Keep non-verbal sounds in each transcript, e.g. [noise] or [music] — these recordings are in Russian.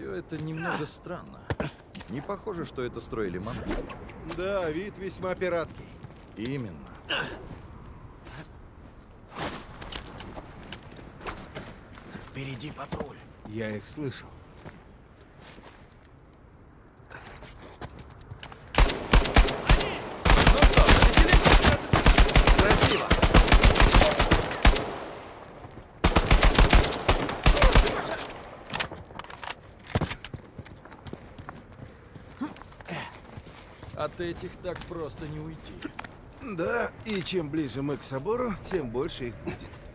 Все это немного странно. Не похоже, что это строили монахи. Да, вид весьма пиратский. Именно. Впереди патруль. Я их слышу. Этих так просто не уйти. Да, и чем ближе мы к собору, тем больше их будет.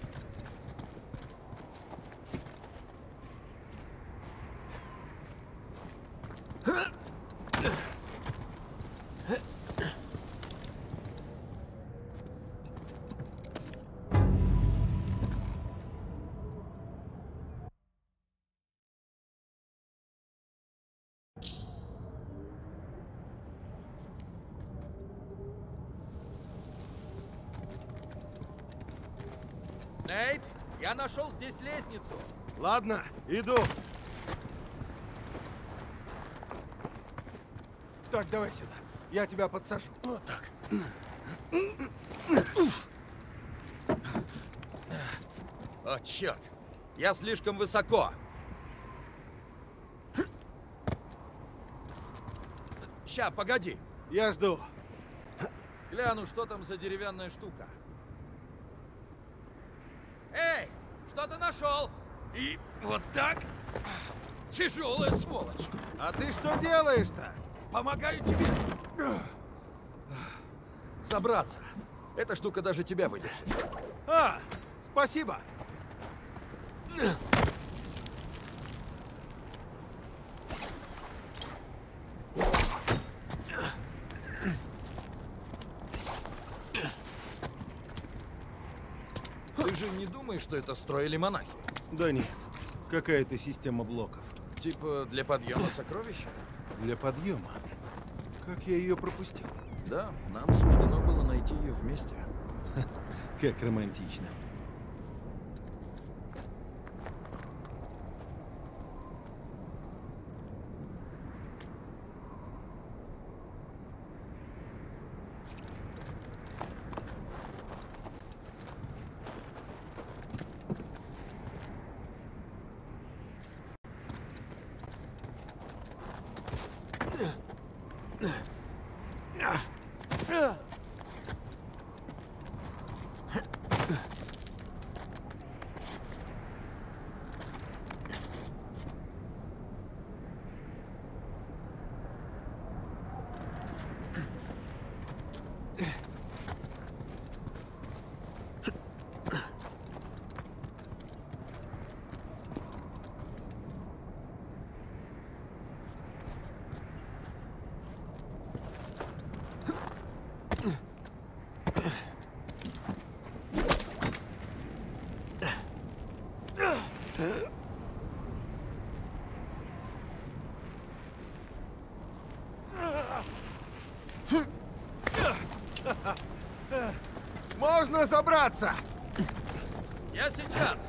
Ладно, иду. Так, давай сюда. Я тебя подсажу. Вот так. О, черт! Я слишком высоко. Ща, погоди. Я жду. Гляну, что там за деревянная штука. Эй, что ты нашел? И вот так. Тяжелая сволочь. А ты что делаешь-то? Помогаю тебе. Забраться. Эта штука даже тебя выдержит. А, спасибо. Ты же не думаешь, что это строили монахи? Да нет, какая-то система блоков. Типа для подъема сокровища? Для подъема. Как я ее пропустил? Да, нам суждено было найти ее вместе. Как романтично. Забраться! Я сейчас.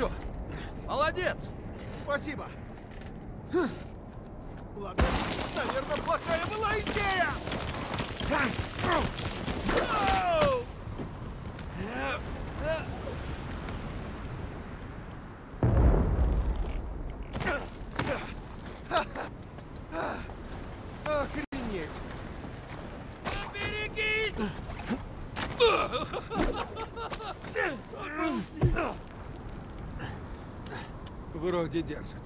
Вижу. Молодец. Спасибо. Ладно, наверное, плохая была идея. Оу! Охренеть! Берегись! Вроде держит.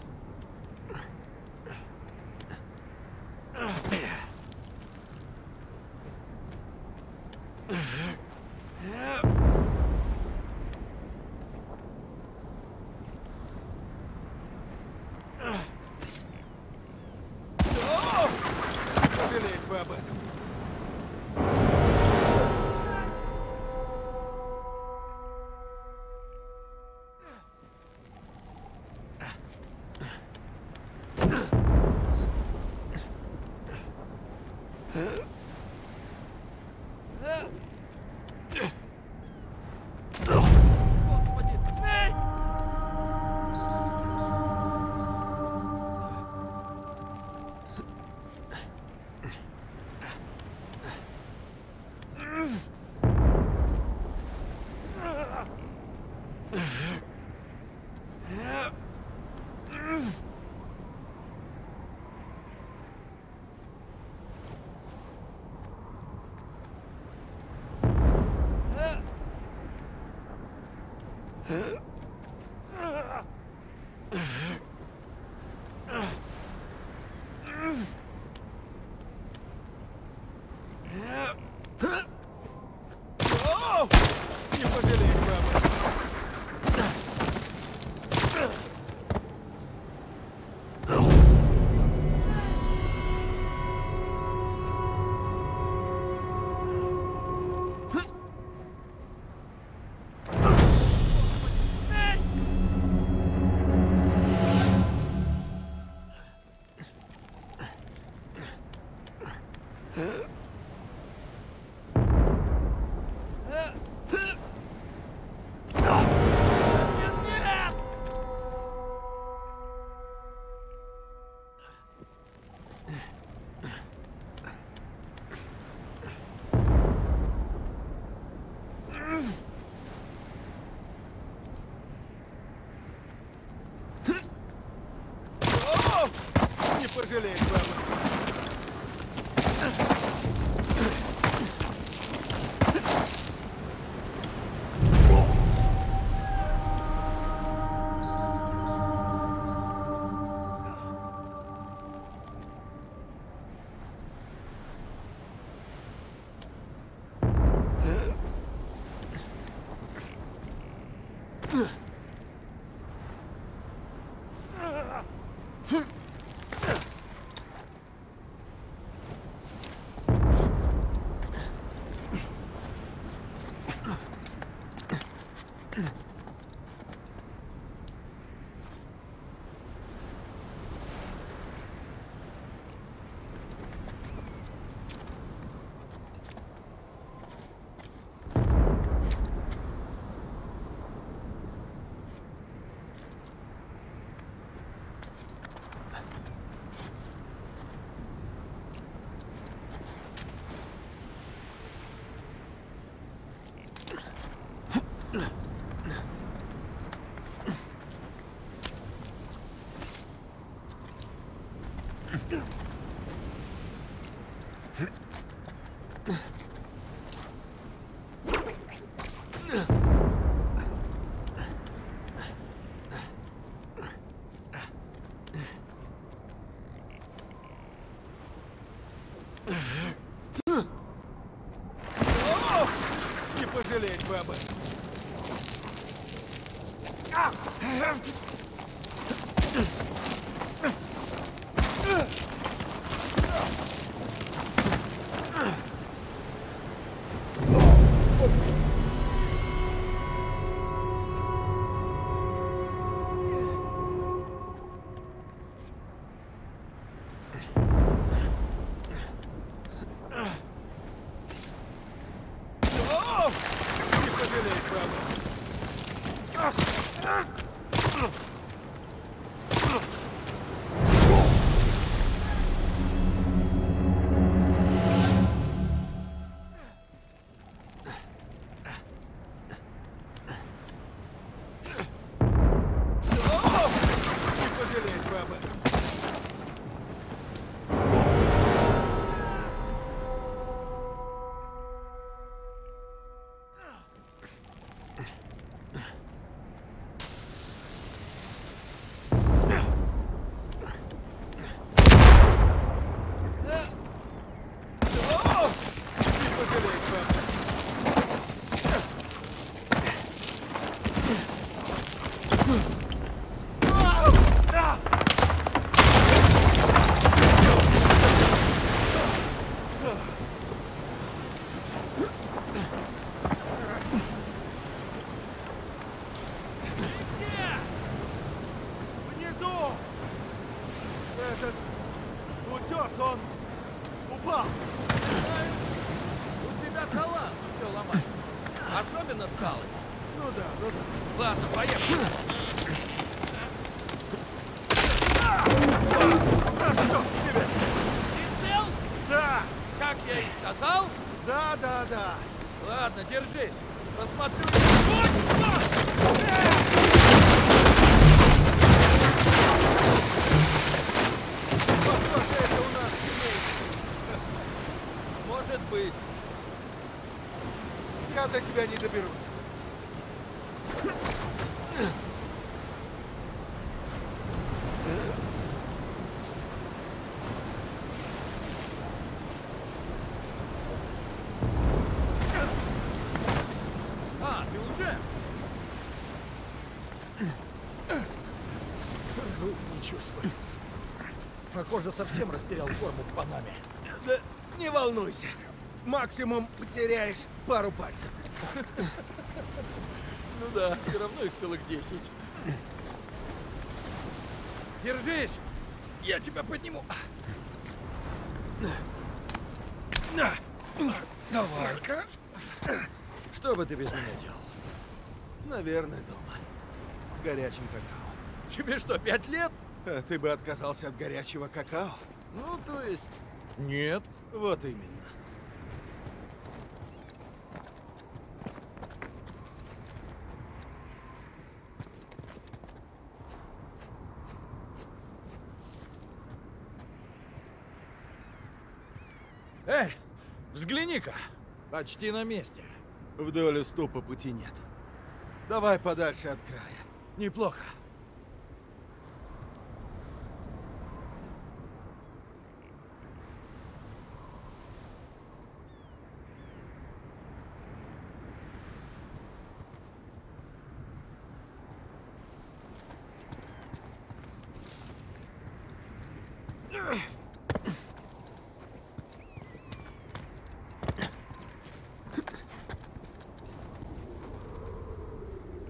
Не пожалеть бы об этом. О! Не пожалеть бы об этом. Тебя не доберусь. А, ты уже? Не чувствую. Похоже, совсем растерял форму в Панаме. Да не волнуйся. Максимум потеряешь пару пальцев. Ну да, все равно их целых десять. Держись! Я тебя подниму. Давай-ка. Что бы ты без меня делал? Наверное, дома. С горячим какао. Тебе что, пять лет? А ты бы отказался от горячего какао? Ну, то есть... Нет. Вот именно. Эй, взгляни-ка. Почти на месте. Вдоль уступа пути нет. Давай подальше от края. Неплохо.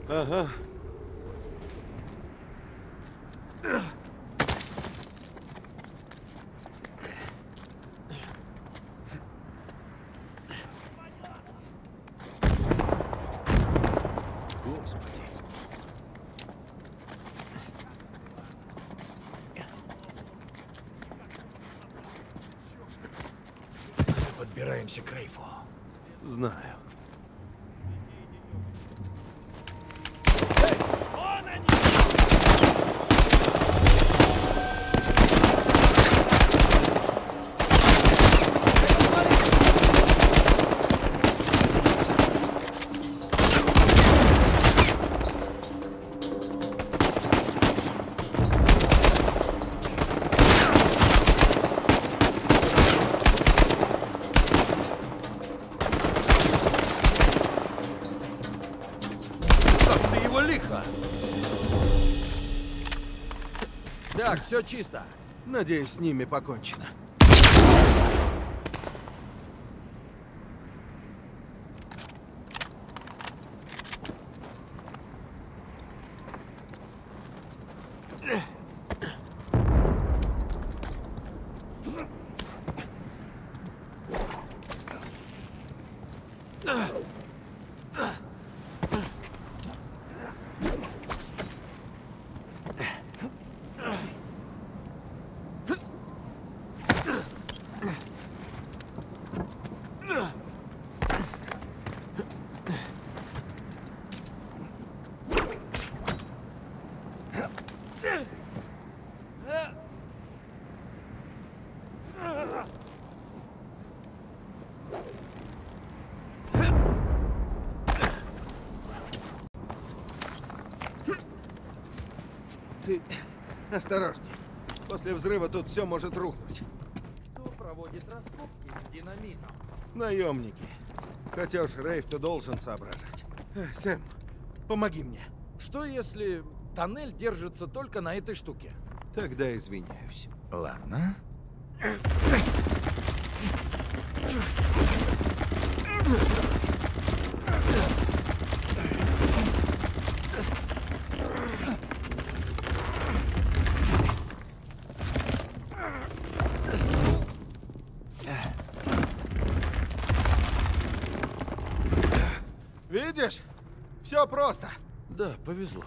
Ага. Господи. Мы подбираемся к Рейфу. Знаю. Чисто. Надеюсь, с ними покончено. Ты осторожней. После взрыва тут все может рухнуть. Кто проводит раскопки с динамитом? Наемники. Хотя уж Рейв-то должен соображать. Э, Сэм, помоги мне. Что если тоннель держится только на этой штуке? Тогда извиняюсь. Ладно. Видишь? Все просто. Да, повезло.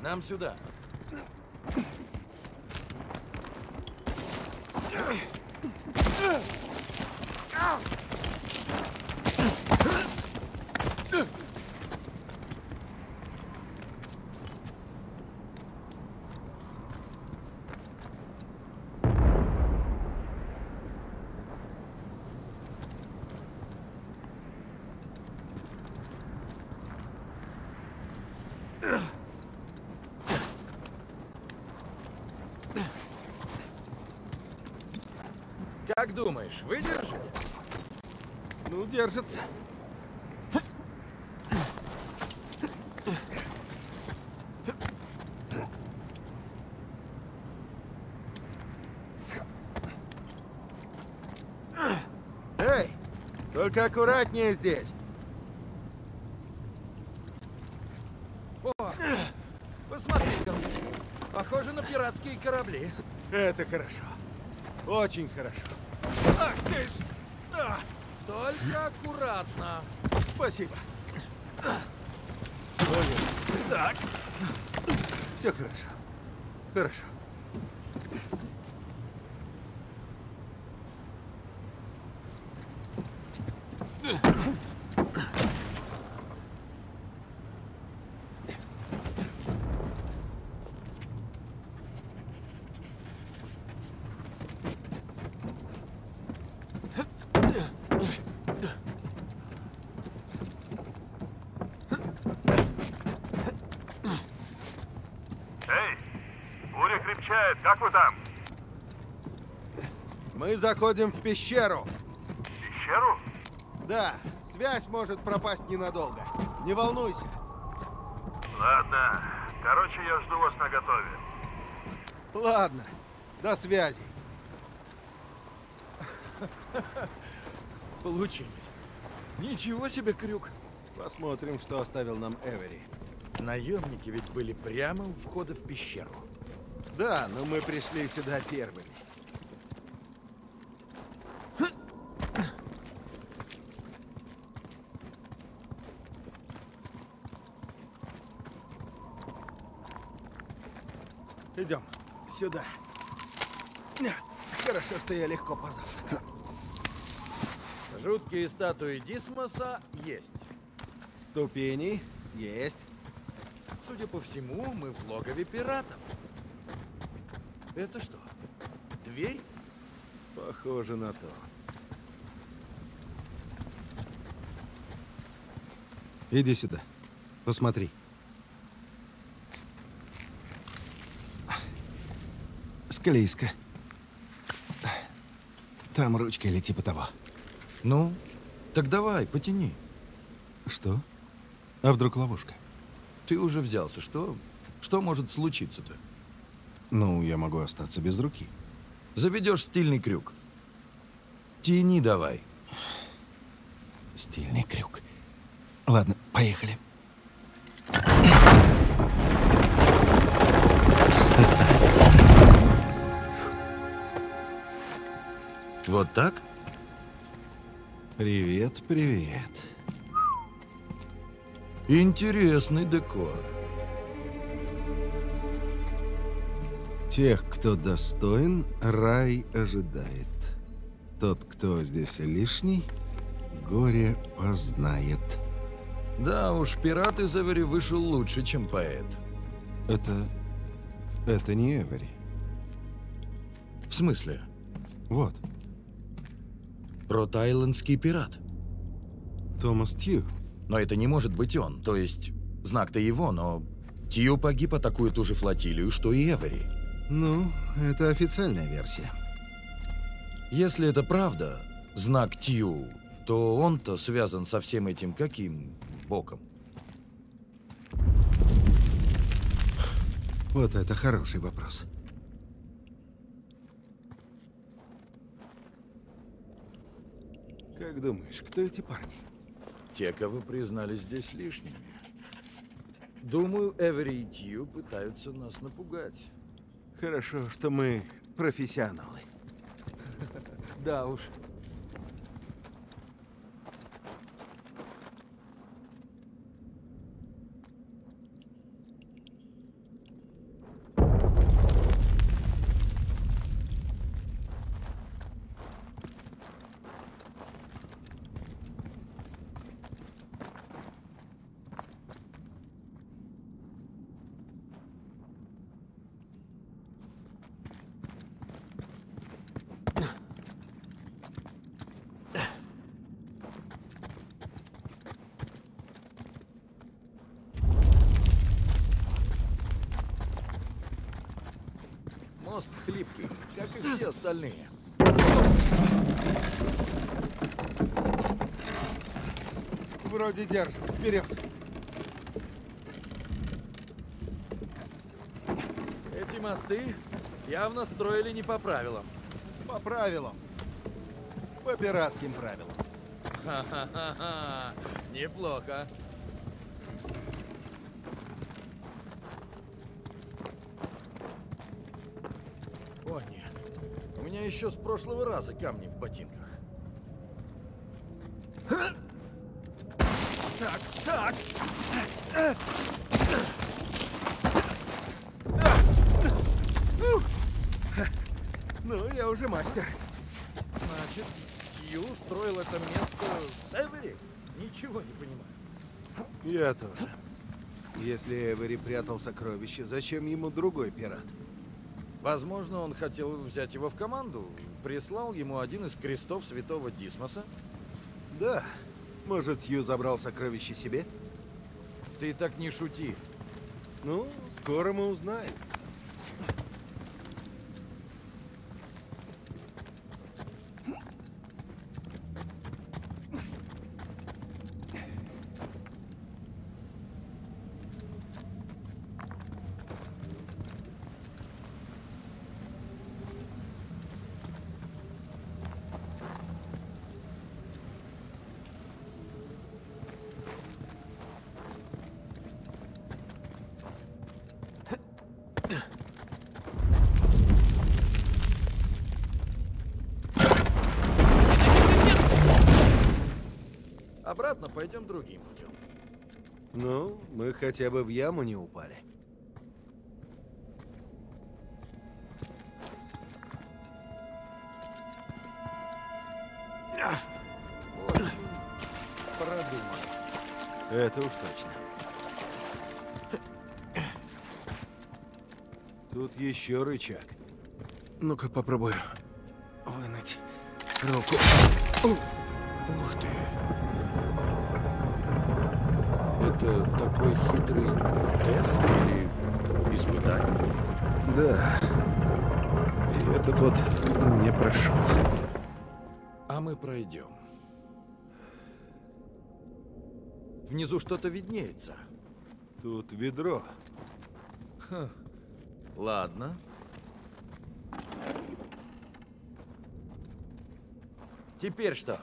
Нам сюда. Как думаешь, выдержит? Ну, держится. Эй, только аккуратнее здесь. О, посмотри-ка. Похоже на пиратские корабли. Это хорошо. Очень хорошо. Только аккуратно. Спасибо. Понял. Так. Все хорошо. Хорошо. Как вы там? Мы заходим в пещеру. Пещеру? Да, связь может пропасть ненадолго. Не волнуйся. Ладно, короче, я жду вас на готове. Ладно, до связи. Получилось. Ничего себе крюк. Посмотрим, что оставил нам Эвери. Наемники ведь были прямо у входа в пещеру. Да, но мы пришли сюда первыми. Идем сюда. Хорошо, что я легко позавтракал. Жуткие статуи Дисмоса есть. Ступени есть. Судя по всему, мы в логове пиратов. Это что? Дверь? Похоже на то. Иди сюда. Посмотри. Склизко. Там ручка или типа того. Ну, так давай, потяни. Что? А вдруг ловушка? Ты уже взялся. Что, что может случиться-то? Ну, я могу остаться без руки. Заведешь стильный крюк. Тяни давай. Стильный крюк. Ладно, поехали. Вот так? Привет, привет. Интересный декор. Тех, кто достоин, рай ожидает. Тот, кто здесь лишний, горе познает. Да уж, пират из Эвери вышел лучше, чем поэт. Это... это не Эвери. В смысле? Вот, Рот-Айлендский пират. Томас Тью. Но это не может быть он. То есть, знак-то его, но... Тью погиб, атакуя ту же флотилию, что и Эвери. Ну, это официальная версия. Если это правда, знак Тью, то он-то связан со всем этим каким боком? Вот это хороший вопрос. Как думаешь, кто эти парни? те, кого признали здесь лишними. Думаю, Эвери и Тью пытаются нас напугать. Хорошо, что мы профессионалы. Да уж. Мост хлипкий, как и все остальные. Вроде держит. Вперед. Эти мосты явно строили не по правилам. По правилам. По пиратским правилам. Ха-ха-ха, неплохо. О, нет. У меня еще с прошлого раза камни в ботинках. Так, так. Ну, я уже мастер. Значит, Тью строил это место с Эвери? Ничего не понимаю. Я тоже. Если Эвери прятал сокровище, зачем ему другой пират? Возможно, он хотел взять его в команду. Прислал ему один из крестов святого Дисмоса. Да. Может, Ю забрал сокровище себе? Ты так не шути. Ну, скоро мы узнаем. Хотя бы в яму не упали. Очень продумано. Это уж точно. Тут еще рычаг. Ну-ка попробую вынуть руку. Ух ты. Это такой хитрый тест или испытание? Да. И этот вот не прошел. А мы пройдем. Внизу что-то виднеется. Тут ведро. Ладно. Теперь что?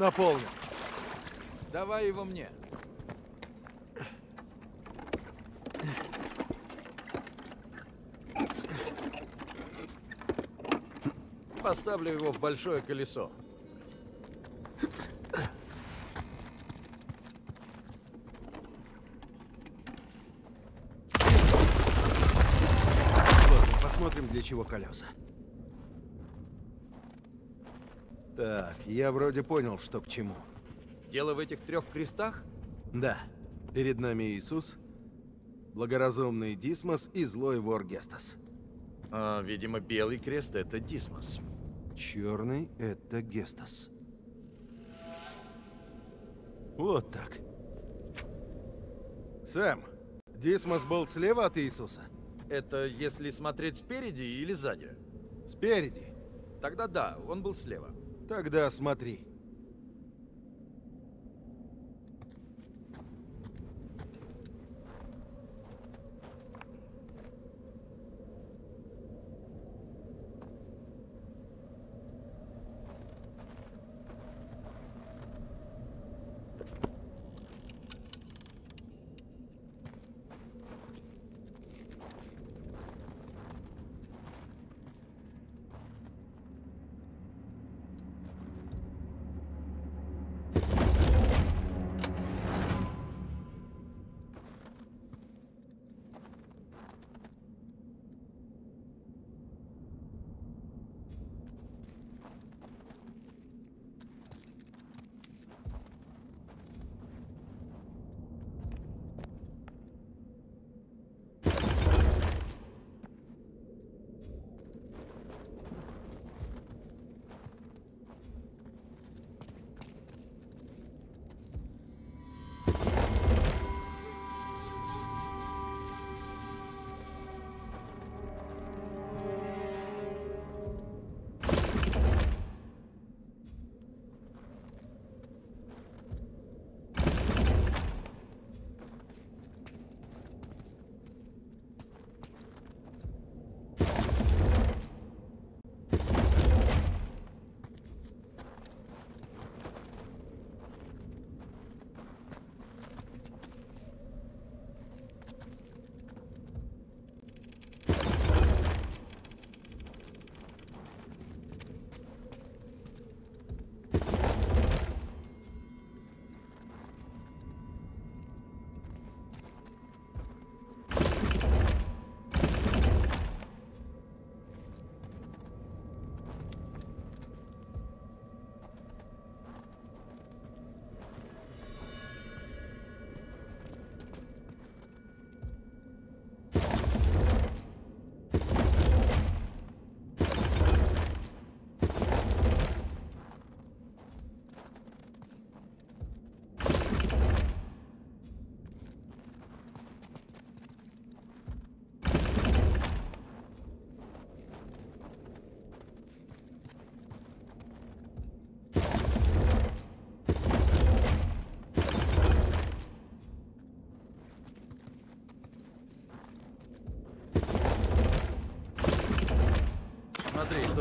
Наполнен. Давай его мне. Поставлю его в большое колесо. Посмотрим, для чего колеса. Так, я вроде понял, что к чему. Дело в этих трех крестах? Да, перед нами Иисус, благоразумный Дисмос и злой вор Гестас. А, видимо, белый крест — это Дисмос. Черный — это Гестас. Вот так. Сэм, Дисмос был слева от Иисуса? Это если смотреть спереди или сзади? Спереди. Тогда да, он был слева. Тогда смотри.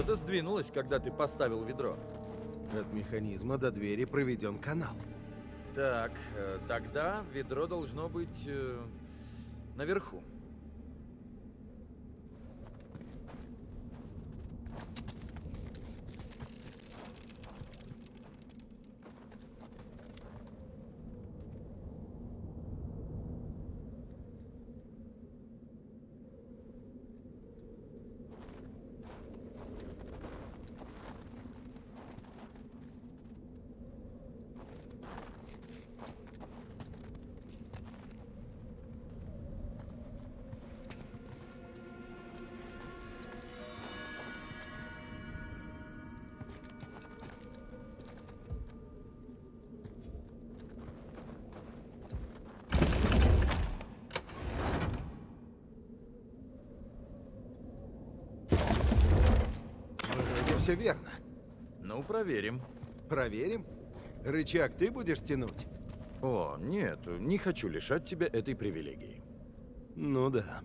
Что-то сдвинулось, когда ты поставил ведро. От механизма до двери проведен канал. Так, э, тогда ведро должно быть э, наверху. Все верно. Ну, проверим. Проверим. Рычаг ты будешь тянуть? О, нет, не хочу лишать тебя этой привилегии. Ну да.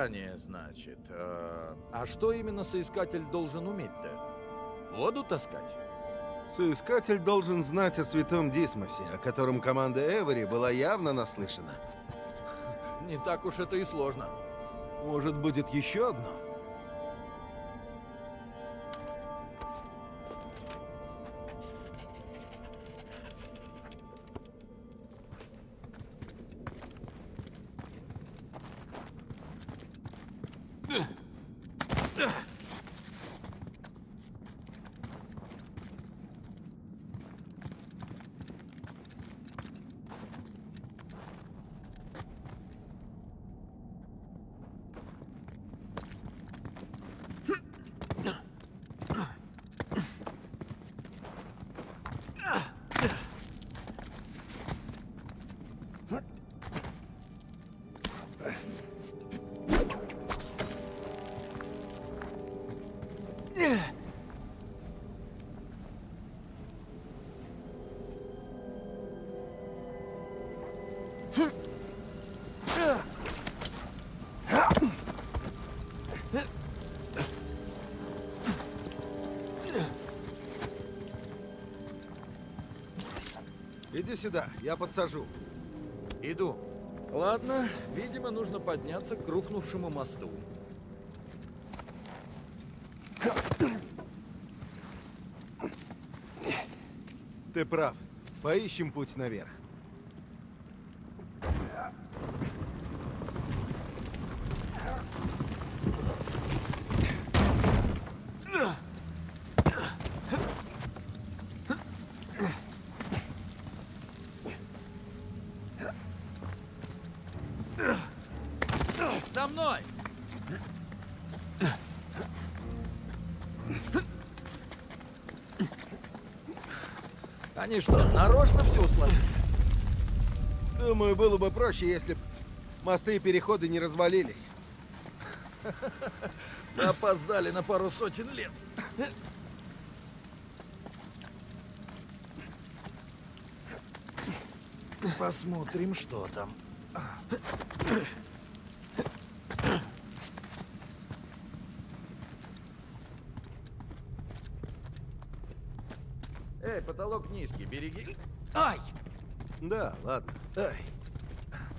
Испытание, значит. Э, А что именно соискатель должен уметь-то? Воду таскать? Соискатель должен знать о святом Дисмосе, о котором команда Эвери была явно наслышана. Не так уж это и сложно. Может, будет еще одно? Иди сюда, я подсажу. Иду. Ладно, видимо, нужно подняться к рухнувшему мосту. Ты прав. Поищем путь наверх. За мной! Они что, нарочно все усложнили? Думаю, было бы проще, если б мосты и переходы не развалились. [laughs] Опоздали на пару сотен лет. Посмотрим, что там. Эй, потолок низкий, береги. Ай! Да, ладно. Ай,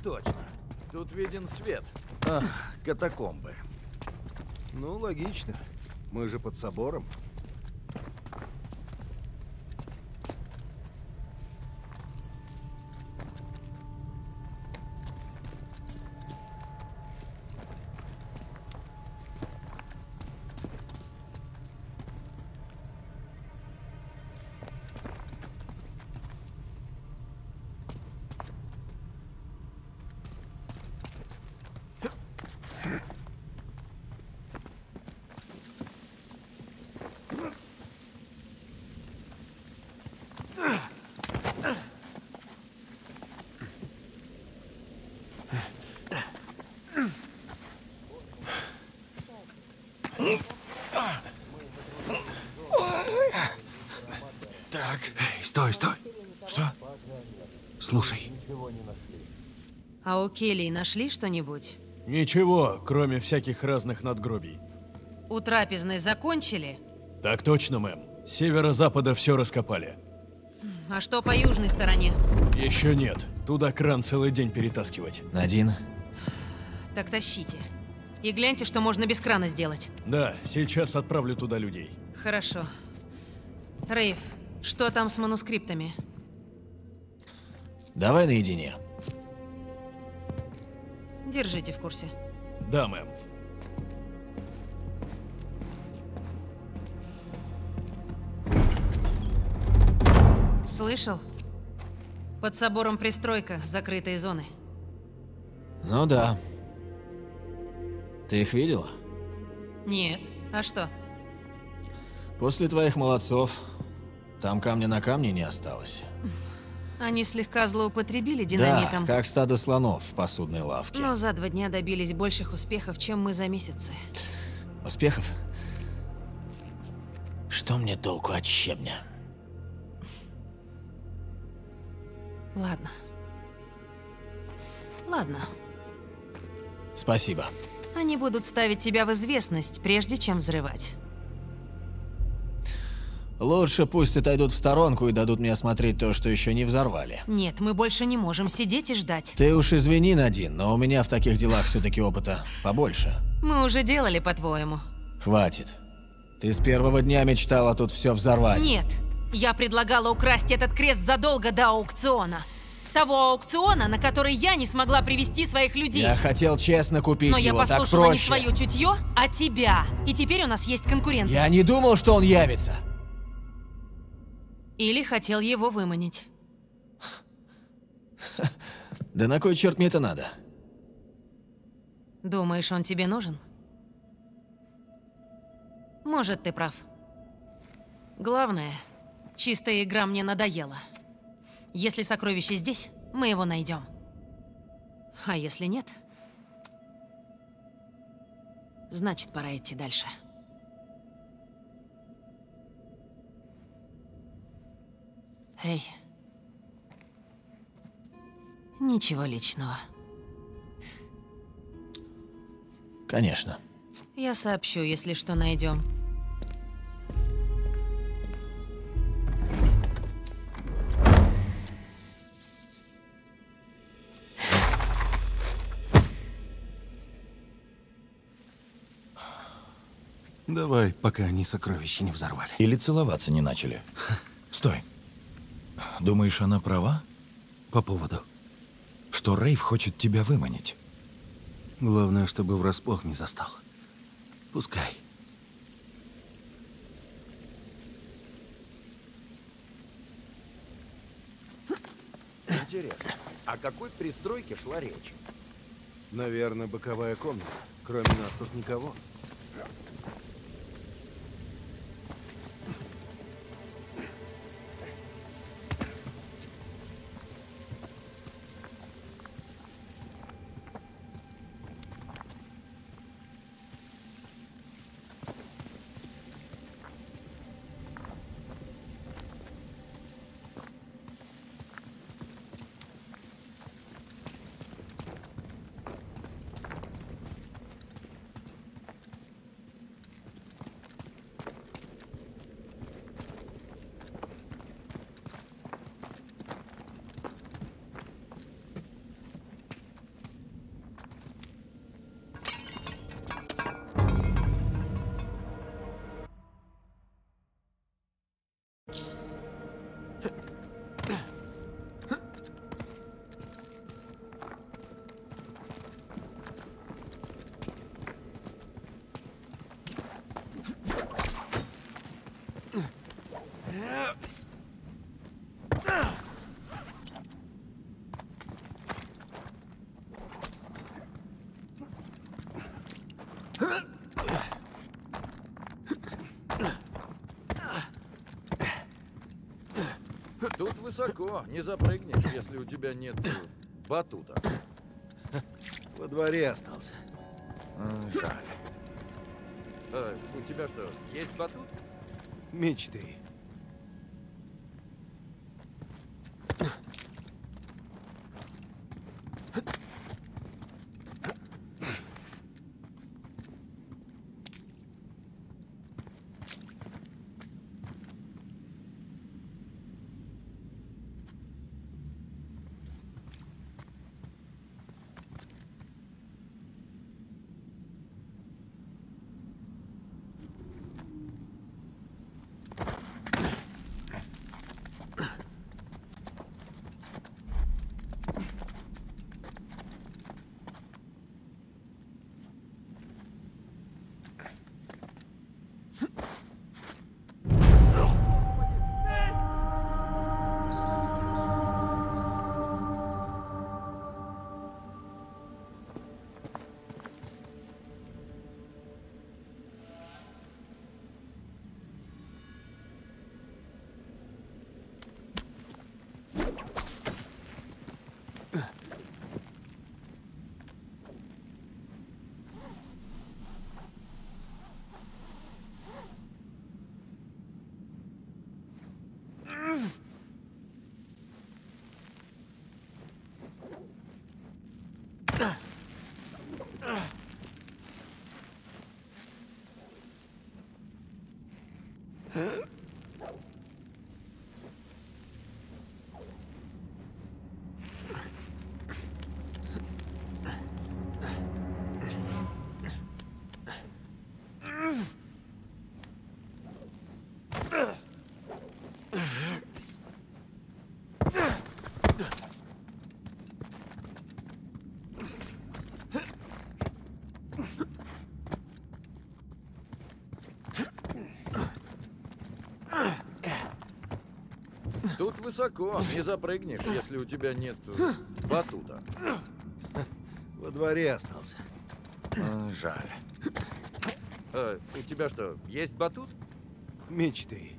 Точно. Тут виден свет. Ах, катакомбы. ну логично. Мы же под собором. Так. Эй, стой, стой. Что? Слушай. А у Келли нашли что-нибудь? Ничего, кроме всяких разных надгробий. У трапезной закончили? Так точно, мэм. Северо-запада все раскопали. А что по южной стороне? Еще нет. Туда кран целый день перетаскивать. Один. Так тащите. И гляньте, что можно без крана сделать. Да, сейчас отправлю туда людей. Хорошо. Рейв, что там с манускриптами? давай наедине. Держите в курсе. Да, мэм. Слышал? Под собором пристройка закрытой зоны. Ну да. Ты их видела? Нет. А что? После твоих молодцов там камня на камне не осталось. Они слегка злоупотребили динамитом. Да, как стадо слонов в посудной лавке. Но за два дня добились больших успехов, чем мы за месяцы. Успехов? Что мне толку от щебня? Ладно. Ладно. Спасибо. Они будут ставить тебя в известность, прежде чем взрывать. Лучше пусть отойдут в сторонку и дадут мне осмотреть то, что еще не взорвали. Нет, мы больше не можем сидеть и ждать. Ты уж извини, Надин, но у меня в таких делах все-таки опыта побольше. Мы уже делали, по-твоему. Хватит. Ты с первого дня мечтала тут все взорвать. Нет, я предлагала украсть этот крест задолго до аукциона. Того аукциона, на который я не смогла привести своих людей. Я хотел честно купить Но я его, так послушала не свое чутье, а тебя. И теперь у нас есть конкуренты. Я не думал, что он явится. Или хотел его выманить. [laughs] Да на кой черт мне это надо? Думаешь, он тебе нужен? Может, ты прав. Главное, чистая игра мне надоела. Если сокровище здесь, мы его найдем. А если нет, значит, пора идти дальше. Эй. Ничего личного. Конечно. Я сообщу, если что найдем. Давай, пока они сокровища не взорвали. Или целоваться не начали. Стой. Думаешь, она права? По поводу. Что Рейв хочет тебя выманить? Главное, чтобы врасплох не застал. Пускай. Интересно, о какой пристройке шла речь? Наверное, боковая комната. Кроме нас тут никого. Тут высоко, не запрыгнешь, если у тебя нет э, батута. Во дворе остался. Так. А, у тебя что, есть батут? Мечты. Тут высоко, не запрыгнешь, если у тебя нет э, батута. Во дворе остался. А, Жаль. А, у тебя что, есть батут? Мечты.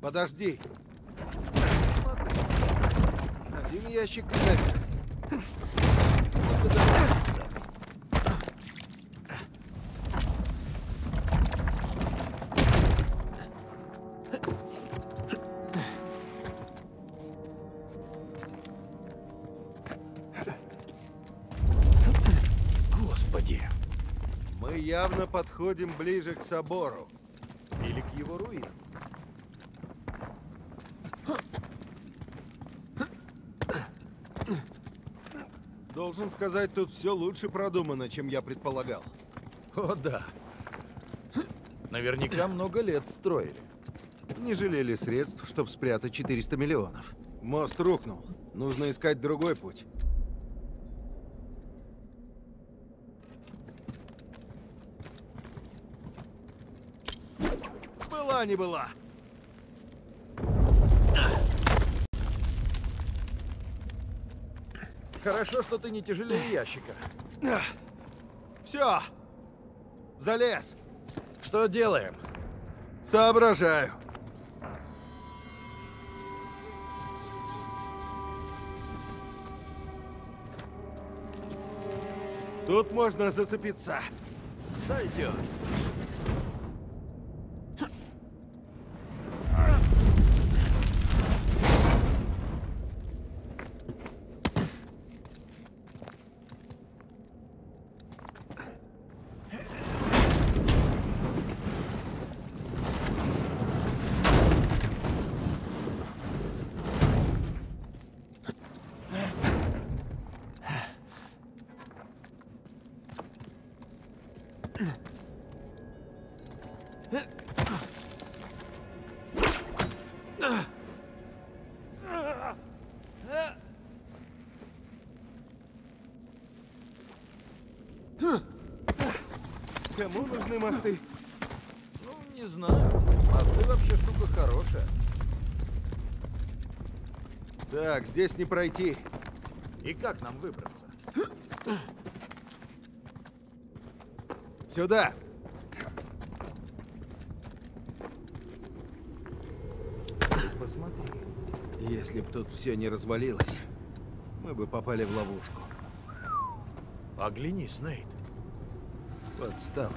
Подожди. Один ящик наверх. Явно подходим ближе к собору. Или к его руинам. Должен сказать, тут все лучше продумано, чем я предполагал. О, да. Наверняка много лет строили. Не жалели средств, чтобы спрятать 400 миллионов. Мост рухнул. Нужно искать другой путь. Была не была. Хорошо, что ты не тяжелее ящика. Все. Залез. Что делаем? Соображаю. Тут можно зацепиться. Сойдет. Кому нужны мосты? Ну, не знаю. Мосты вообще штука хорошая. Так, здесь не пройти. И как нам выбраться? Сюда. Посмотри. Если б тут все не развалилось, мы бы попали в ловушку. Оглянись, Нейт. Подстава.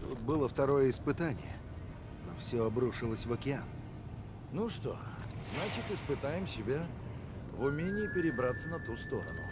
Тут было второе испытание, но все обрушилось в океан. Ну что, Значит, испытаем себя в умении перебраться на ту сторону.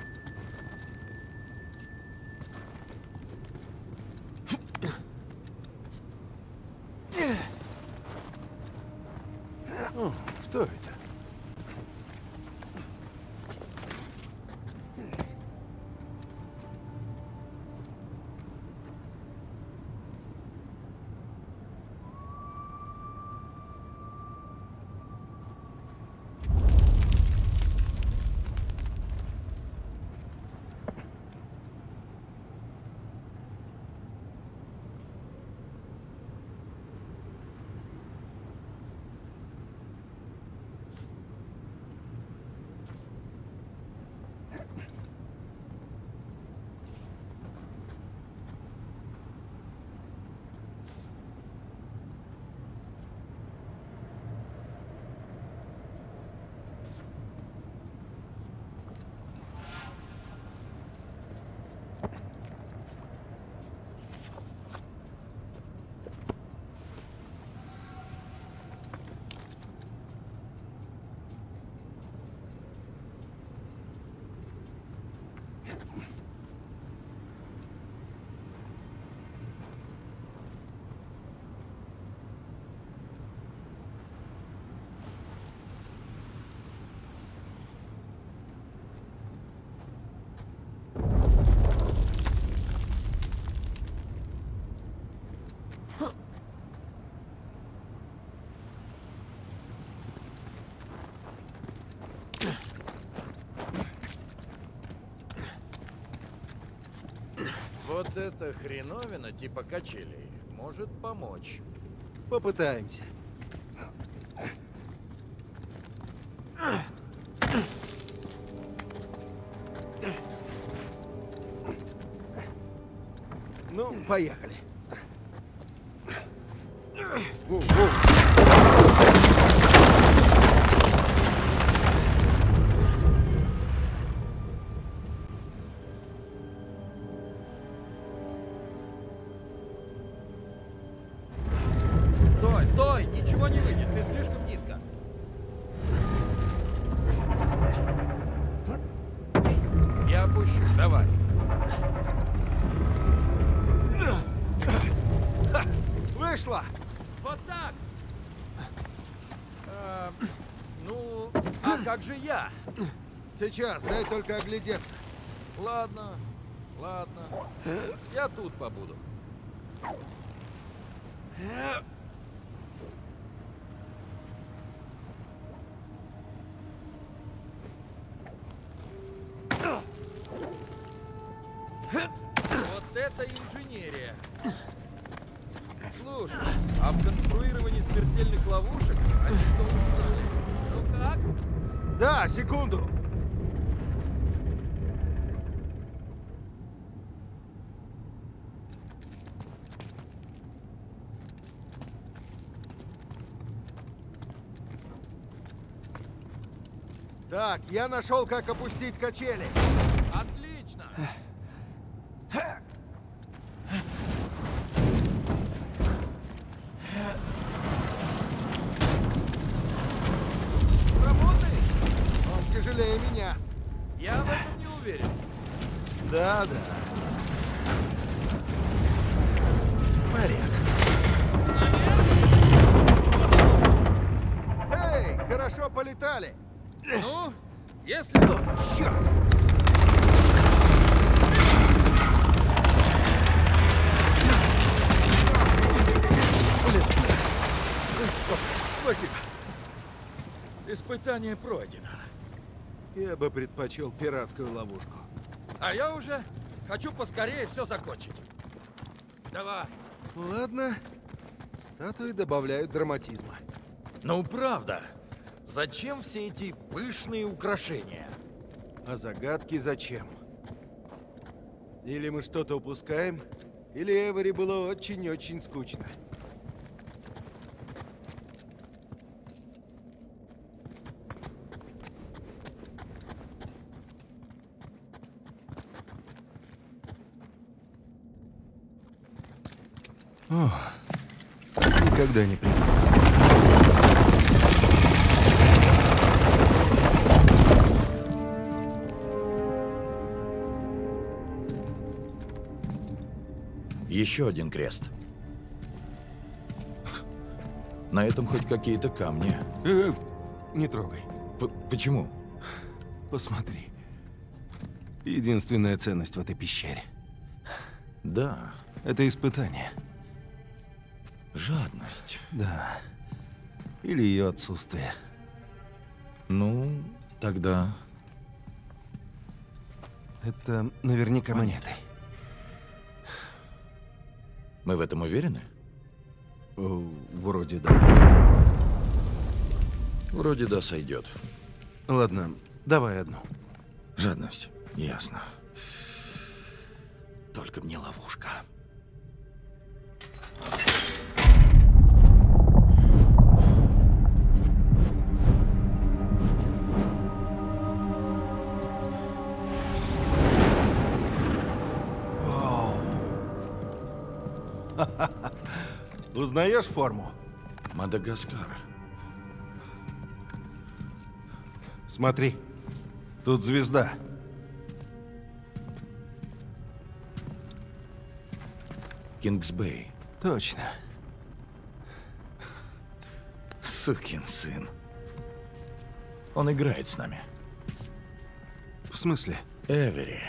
Вот эта хреновина типа качелей может помочь. Попытаемся. Ну, поехали. Сейчас, дай только оглядеться. Так, я нашел, как опустить качели. Отлично! Работает? Он тяжелее меня. Я в этом не уверен. Да, Испытание пройдено. Я бы предпочел пиратскую ловушку. А я уже хочу поскорее все закончить. Давай. Ладно. Статуи добавляют драматизма. Ну, правда. Зачем все эти пышные украшения? А загадки зачем? Или мы что-то упускаем, или Эвери было очень-очень скучно. О, никогда не приду. Еще один крест. На этом хоть какие-то камни. Э, не трогай. П почему? Посмотри. Единственная ценность в этой пещере. Да. Это испытание жадность. Да. Или ее отсутствие. Ну, тогда... Это наверняка монеты. Мы в этом уверены? О, вроде да. Вроде да, сойдет. Ладно, давай одну. Жадность. Ясно. Только мне ловушка. Узнаешь форму? Мадагаскар. Смотри. Тут звезда. Кингсбей. Точно. Сукин сын. Он играет с нами. В смысле? Эвери.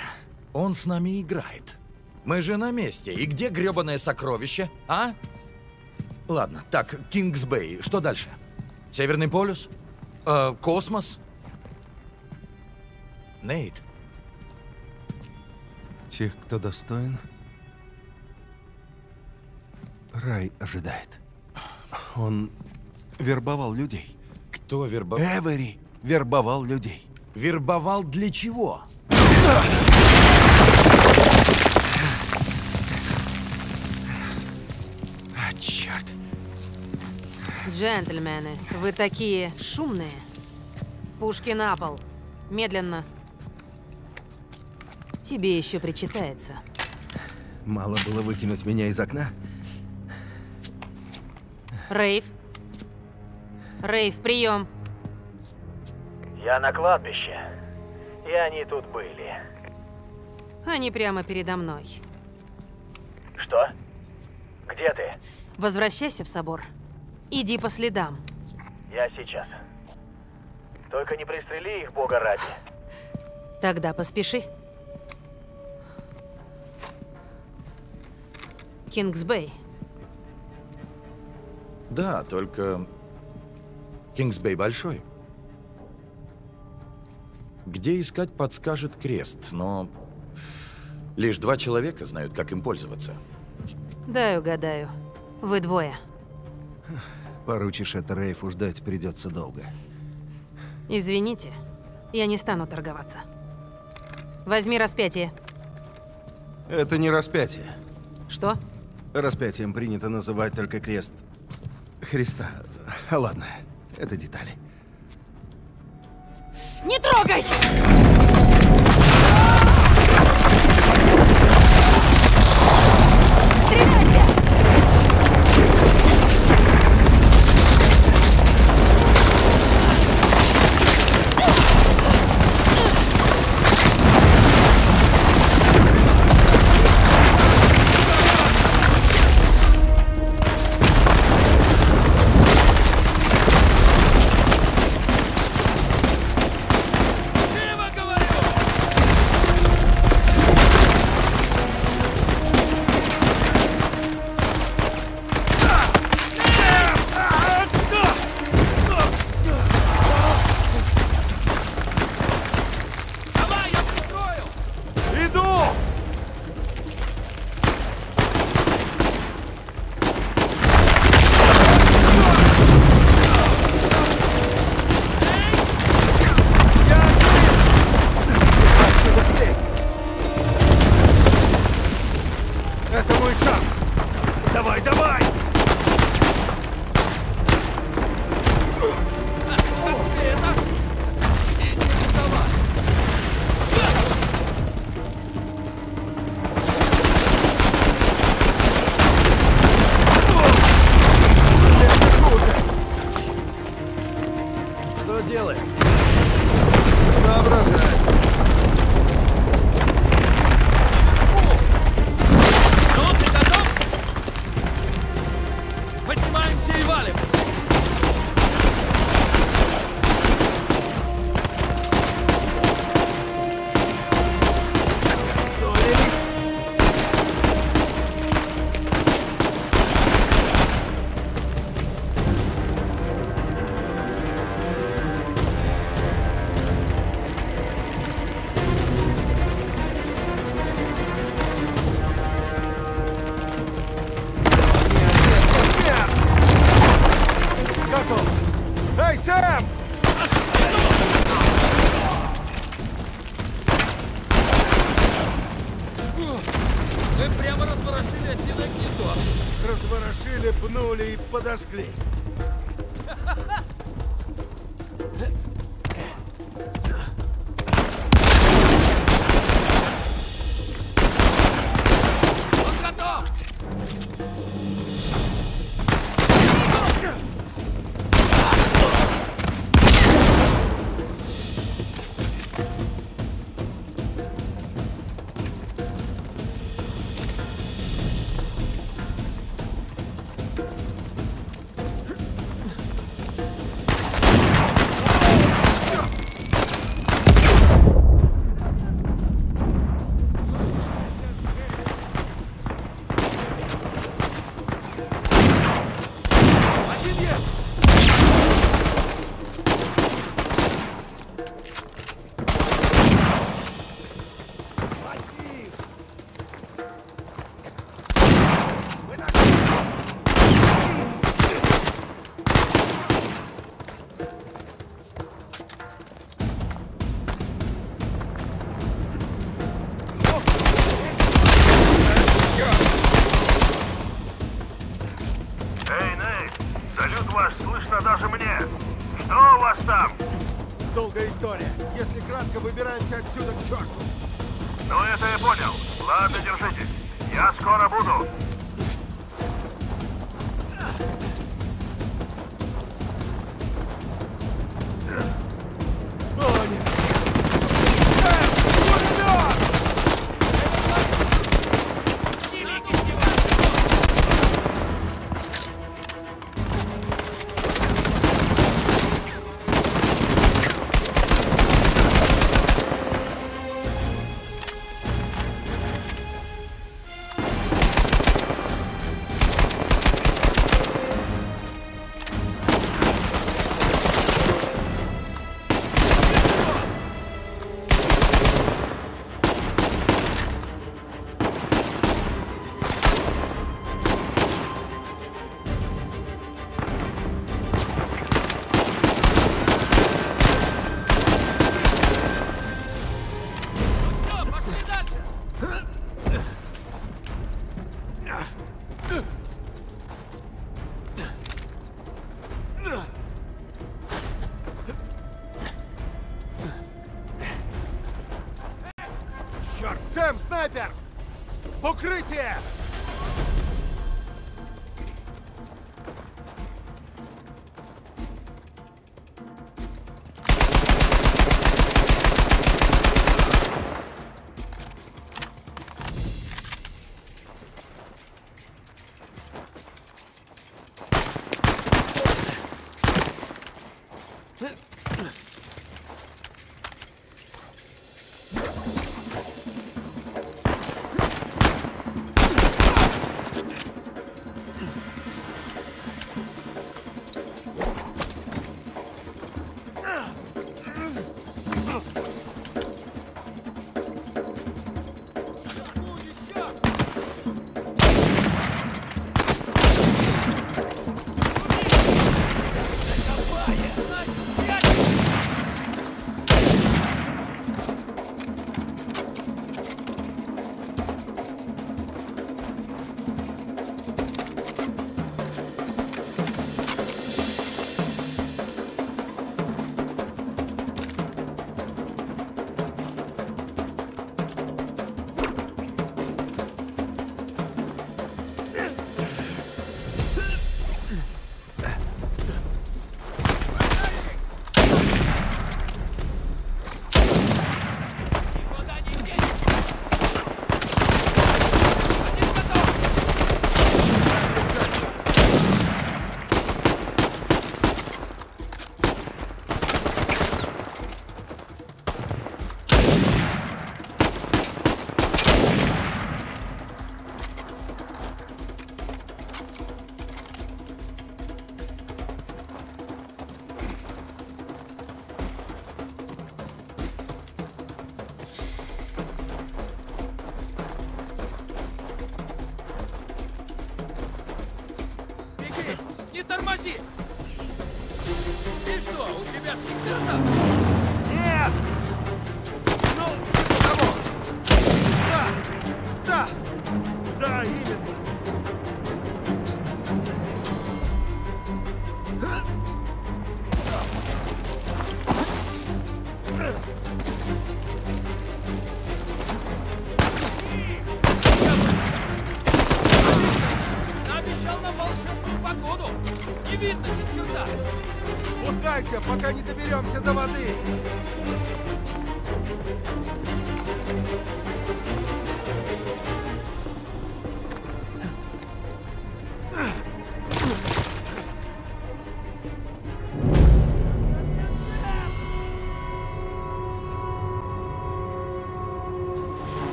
Он с нами играет. Мы же на месте. И где грёбаное сокровище, а? Ладно, так, Кингсбей. Что дальше? Северный полюс? Э, космос? Нейт, Тех, кто достоин, рай ожидает. Он вербовал людей. кто вербовал? Эвери вербовал людей. Вербовал для чего? Джентльмены, вы такие шумные. Пушки на пол. Медленно. Тебе еще причитается. Мало было выкинуть меня из окна? Рейв. Рейв, прием. Я на кладбище. И они тут были. Они прямо передо мной. Что? Где ты? Возвращайся в собор. Иди по следам. Я сейчас. Только не пристрели их, бога ради. Тогда поспеши. Кингсбей. Да, только... Кингсбей большой. Где искать, подскажет крест, но... Лишь два человека знают, как им пользоваться. Дай угадаю. Вы двое. Поручишь это Рейфу ждать придется долго. Извините, я не стану торговаться. Возьми распятие. Это не распятие. Что? Распятием принято называть только крест Христа. А ладно, это детали. Не трогай!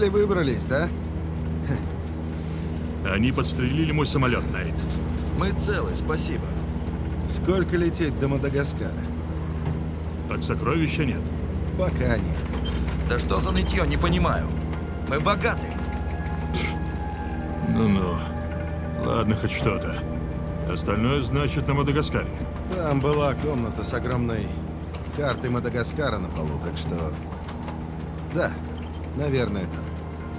Еле выбрались, да? Они подстрелили мой самолет, Найт. Мы целы, спасибо. Сколько лететь до Мадагаскара? Так сокровища нет. Пока нет. Да что за нытье, не понимаю. Мы богаты. Ну-ну. Ладно, хоть что-то. Остальное значит на Мадагаскаре. Там была комната с огромной картой Мадагаскара на полу, так что... Да, наверное, там.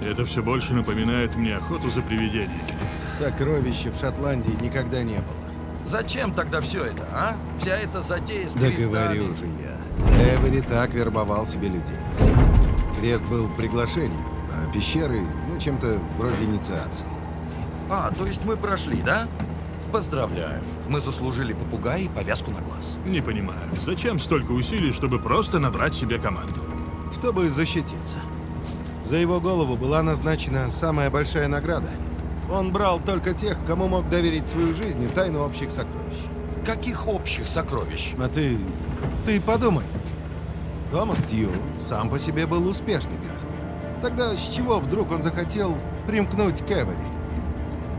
Это все больше напоминает мне охоту за привидениями. Сокровища в Шотландии никогда не было. Зачем тогда все это, а? Вся эта затея с Да говорю же я. Эвери так вербовал себе людей. Крест был приглашением, А пещеры, ну, чем-то вроде инициации. А, то есть мы прошли, да? Поздравляю. Мы заслужили попугая и повязку на глаз. Не понимаю, зачем столько усилий, чтобы просто набрать себе команду? Чтобы защититься. За его голову была назначена самая большая награда. Он брал только тех, кому мог доверить свою жизнь и тайну общих сокровищ. Каких общих сокровищ? А ты... ты подумай. Томас Тью сам по себе был успешный пират. Тогда с чего вдруг он захотел примкнуть к Эвери?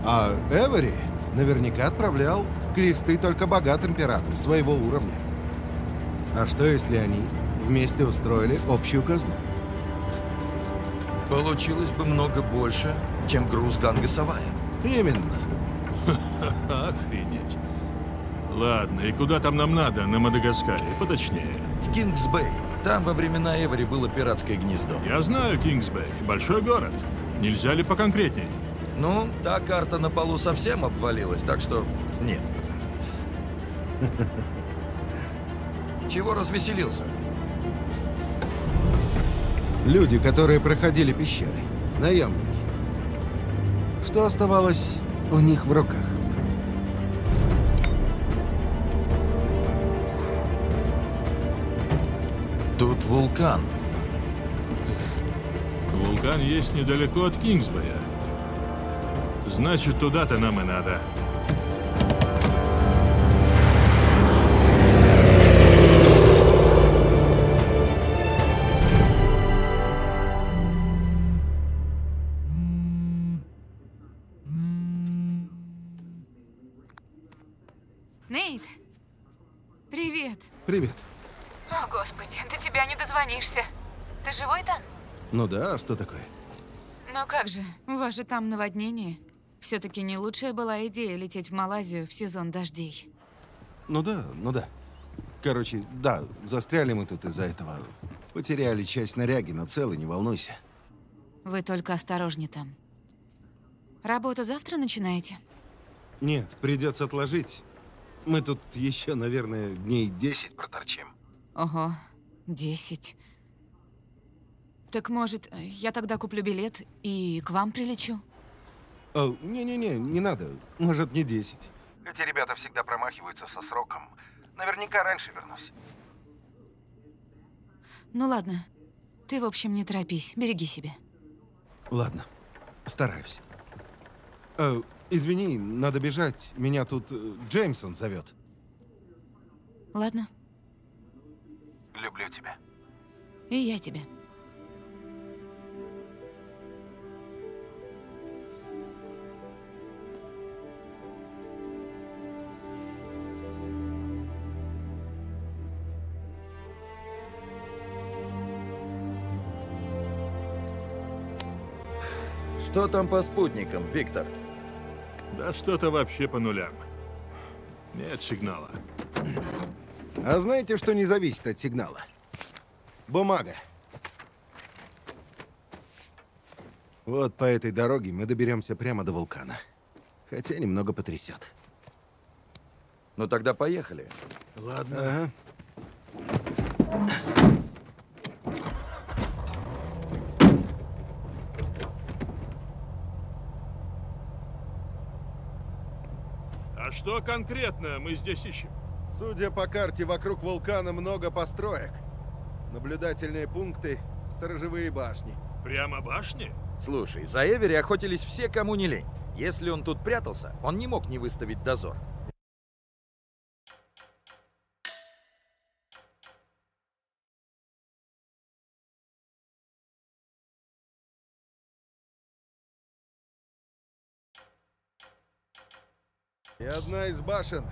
А Эвери наверняка отправлял кресты только богатым пиратам своего уровня. А что, если они вместе устроили общую казну? Получилось бы много больше, чем груз Ганга Савая. Именно. Охренеть. Ладно, и куда там нам надо на Мадагаскаре? Поточнее. В Кингсбэй. Там во времена Эвери было пиратское гнездо. Я знаю Кингсбэй. Большой город. Нельзя ли поконкретней? Ну, та карта на полу совсем обвалилась, так что нет. [laughs] Чего развеселился? Люди, которые проходили пещеры. Наемники. Что оставалось у них в руках? Тут вулкан. Вулкан есть недалеко от Кингсбэя. Значит, туда-то нам и надо. Привет! О, Господи, до тебя не дозвонишься. Ты живой там? Ну да, а что такое? Ну как же, у вас же там наводнение. Все-таки не лучшая была идея лететь в Малайзию в сезон дождей. Ну да, ну да. Короче, да, застряли мы тут из-за этого. Потеряли часть наряги, но целый, не волнуйся. Вы только осторожнее там. Работу завтра начинаете? Нет, придется отложить. Мы тут еще, наверное, дней 10 проторчим. Ого, десять. Так может, я тогда куплю билет и к вам прилечу? О, не-не-не, не надо. Может, не 10. Эти ребята всегда промахиваются со сроком. Наверняка раньше вернусь. Ну ладно. Ты, в общем, не торопись, береги себя. Ладно, стараюсь. Э, извини, надо бежать. Меня тут э, Джеймсон зовет. Ладно, Люблю тебя. и я тебя. Что там по спутникам, Виктор? Да что-то вообще по нулям. Нет сигнала. А знаете, что не зависит от сигнала? Бумага. Вот по этой дороге мы доберемся прямо до вулкана. Хотя немного потрясет. Ну тогда поехали. Ладно. Ага. Что конкретно мы здесь ищем? Судя по карте, вокруг вулкана много построек. Наблюдательные пункты, сторожевые башни. Прямо башни? Слушай, за Эвери охотились все, кому не лень. Если он тут прятался, он не мог не выставить дозор. И одна из башен